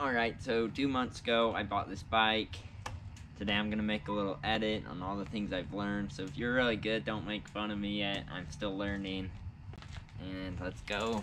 Alright, so two months ago I bought this bike. Today I'm gonna make a little edit on all the things I've learned. So if you're really good, don't make fun of me yet. I'm still learning. And let's go.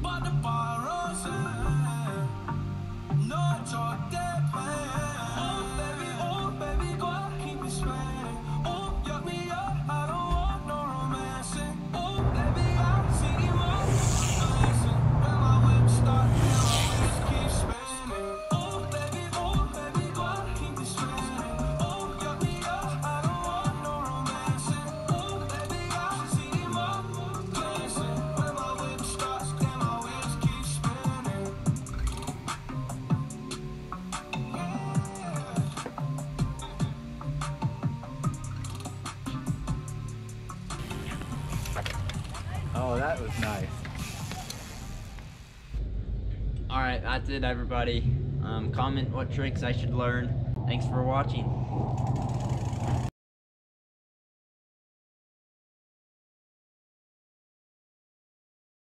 But the bar no joke. Oh, that was nice. Alright, that's it everybody. Um, comment what tricks I should learn. Thanks for watching.